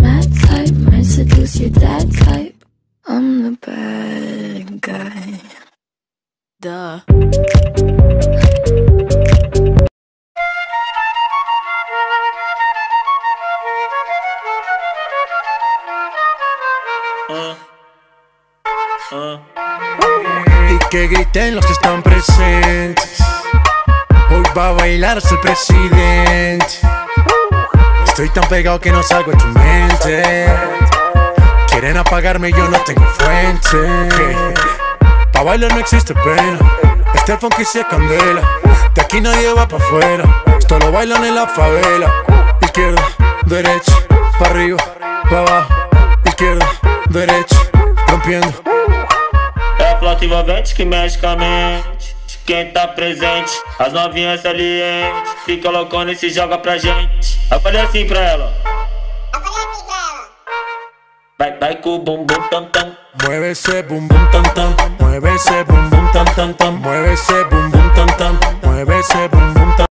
my type, might seduce your dad type. I'm the bad guy. Duh. Y que griten los que están presentes. Hoy va a bailar el presidente. Estoy tan pegado que no salgo de tu mente. Quieren apagarme y yo no tengo fuente. Pa' bailar no existe pena. Este funky se candela. De aquí nadie va pa' afuera. Esto lo bailan en la favela. Izquierda, derecha, pa' arriba, pa' abajo. Izquierda, derecha, rompiendo. É a flauta envolvente que quem tá presente. As novinhas salientes fica loucona e se joga pra gente. Eu falei assim pra ela. Vai, vai com o bumbum tam tam. Mueve ese bum bum tam tam, mueve ese bum bum tam tam tam, mueve ese bum bum tam tam